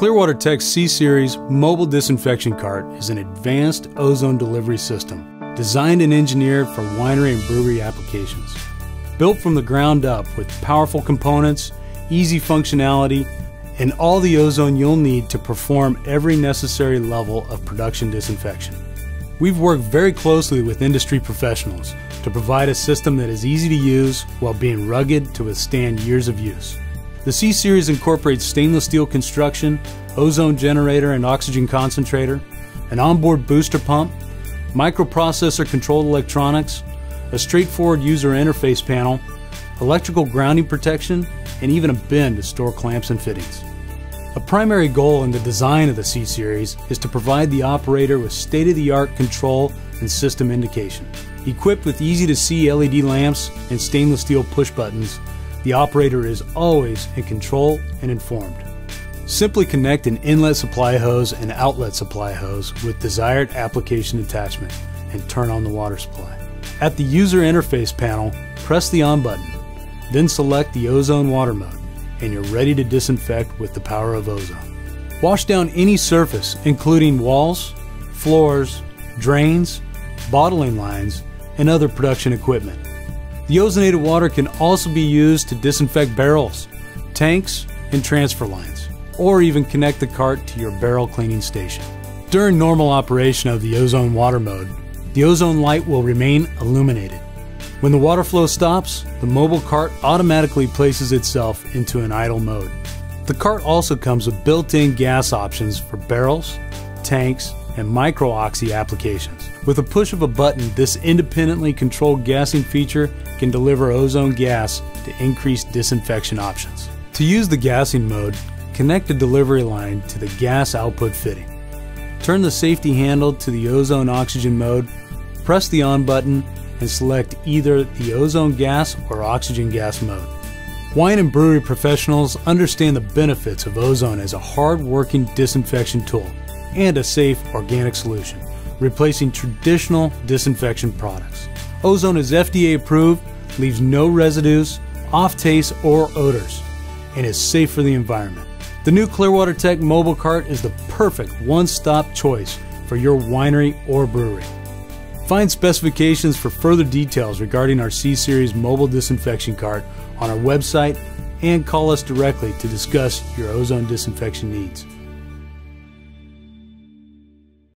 Clearwater Tech's C Series mobile disinfection cart is an advanced ozone delivery system designed and engineered for winery and brewery applications. Built from the ground up with powerful components, easy functionality, and all the ozone you'll need to perform every necessary level of production disinfection. We've worked very closely with industry professionals to provide a system that is easy to use while being rugged to withstand years of use. The C Series incorporates stainless steel construction, ozone generator and oxygen concentrator, an onboard booster pump, microprocessor controlled electronics, a straightforward user interface panel, electrical grounding protection, and even a bin to store clamps and fittings. A primary goal in the design of the C Series is to provide the operator with state of the art control and system indication. Equipped with easy to see LED lamps and stainless steel push buttons, the operator is always in control and informed. Simply connect an inlet supply hose and outlet supply hose with desired application attachment and turn on the water supply. At the user interface panel, press the on button, then select the ozone water mode, and you're ready to disinfect with the power of ozone. Wash down any surface, including walls, floors, drains, bottling lines, and other production equipment. The ozonated water can also be used to disinfect barrels, tanks, and transfer lines, or even connect the cart to your barrel cleaning station. During normal operation of the ozone water mode, the ozone light will remain illuminated. When the water flow stops, the mobile cart automatically places itself into an idle mode. The cart also comes with built-in gas options for barrels, tanks, and micro oxy applications. With a push of a button, this independently controlled gassing feature can deliver ozone gas to increase disinfection options. To use the gassing mode, connect the delivery line to the gas output fitting. Turn the safety handle to the ozone oxygen mode, press the on button, and select either the ozone gas or oxygen gas mode. Wine and brewery professionals understand the benefits of ozone as a hard working disinfection tool and a safe organic solution, replacing traditional disinfection products. Ozone is FDA approved, leaves no residues, off taste, or odors, and is safe for the environment. The new Clearwater Tech mobile cart is the perfect one stop choice for your winery or brewery. Find specifications for further details regarding our C Series mobile disinfection cart on our website and call us directly to discuss your ozone disinfection needs.